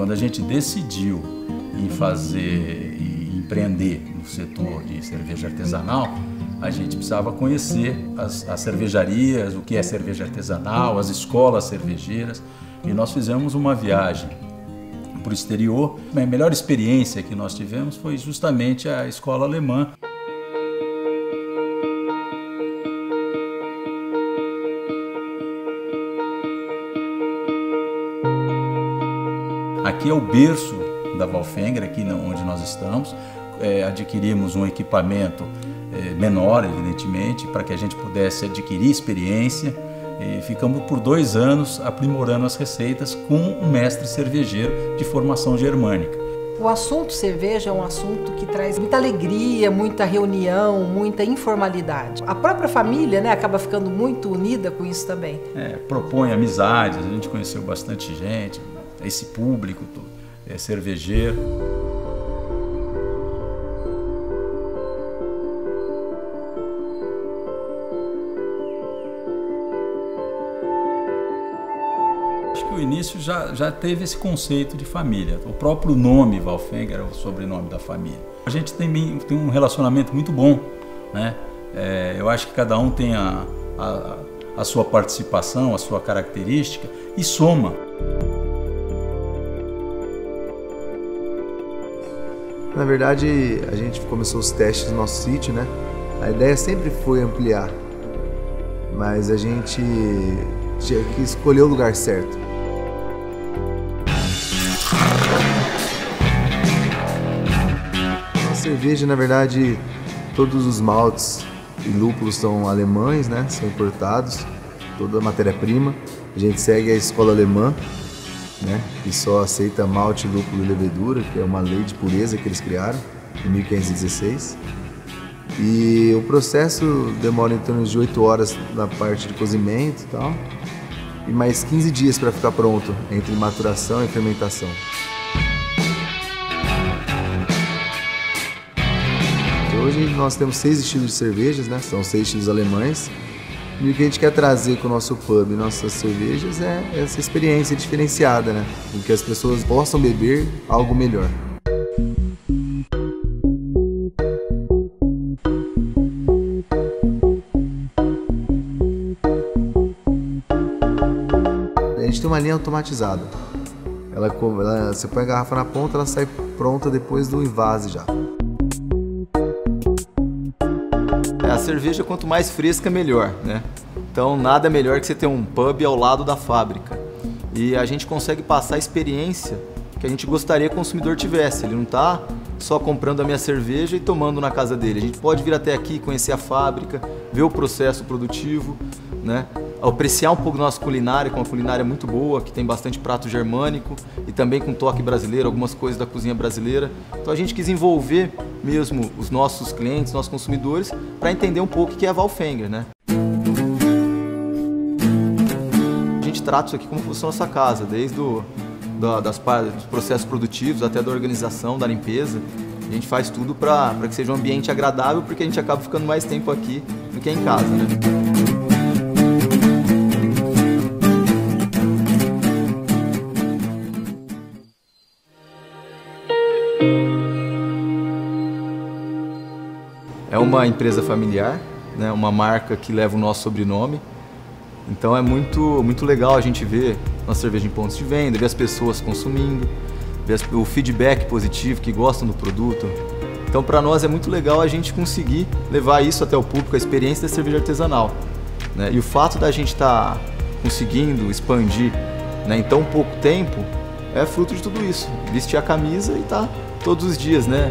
quando a gente decidiu em fazer e empreender no setor de cerveja artesanal, a gente precisava conhecer as, as cervejarias, o que é cerveja artesanal, as escolas cervejeiras, e nós fizemos uma viagem para o exterior. A melhor experiência que nós tivemos foi justamente a escola alemã. Aqui é o berço da Valfenger, aqui onde nós estamos. É, adquirimos um equipamento é, menor, evidentemente, para que a gente pudesse adquirir experiência. E ficamos por dois anos aprimorando as receitas com um mestre cervejeiro de formação germânica. O assunto cerveja é um assunto que traz muita alegria, muita reunião, muita informalidade. A própria família né, acaba ficando muito unida com isso também. É, propõe amizades, a gente conheceu bastante gente, esse público é, cervejeiro. Acho que o início já, já teve esse conceito de família. O próprio nome Valfeng era o sobrenome da família. A gente tem, tem um relacionamento muito bom, né? É, eu acho que cada um tem a, a, a sua participação, a sua característica e soma. Na verdade, a gente começou os testes no nosso sítio, né? A ideia sempre foi ampliar, mas a gente tinha que escolher o lugar certo. A cerveja, na verdade, todos os maltes e lúpulos são alemães, né? São importados, toda a matéria-prima. A gente segue a escola alemã, né? Que só aceita malte, lúpulo e levedura, que é uma lei de pureza que eles criaram em 1516. E o processo demora em torno de 8 horas na parte de cozimento e tal, e mais 15 dias para ficar pronto entre maturação e fermentação. Hoje nós temos seis estilos de cervejas, né? São seis estilos alemães. E o que a gente quer trazer com o nosso pub e nossas cervejas é essa experiência diferenciada, né? Em que as pessoas possam beber algo melhor. A gente tem uma linha automatizada. Ela, ela, você põe a garrafa na ponta, ela sai pronta depois do invase já. A cerveja, quanto mais fresca, melhor, né? Então, nada melhor que você ter um pub ao lado da fábrica. E a gente consegue passar a experiência que a gente gostaria que o consumidor tivesse. Ele não está só comprando a minha cerveja e tomando na casa dele. A gente pode vir até aqui, conhecer a fábrica, ver o processo produtivo, né? apreciar um pouco nossa culinária, com uma culinária muito boa, que tem bastante prato germânico e também com toque brasileiro, algumas coisas da cozinha brasileira. Então a gente quis envolver mesmo os nossos clientes, nossos consumidores, para entender um pouco o que é a Valfenger, né? A gente trata isso aqui como se fosse a nossa casa, desde o, da, das, dos processos produtivos até da organização, da limpeza. A gente faz tudo para que seja um ambiente agradável, porque a gente acaba ficando mais tempo aqui do que em casa, né? É uma empresa familiar, né, uma marca que leva o nosso sobrenome. Então é muito, muito legal a gente ver nossa cerveja em pontos de venda, ver as pessoas consumindo, ver o feedback positivo, que gostam do produto. Então para nós é muito legal a gente conseguir levar isso até o público, a experiência da cerveja artesanal. Né? E o fato da gente estar tá conseguindo expandir né, em tão pouco tempo é fruto de tudo isso. Vestir a camisa e tá todos os dias, né?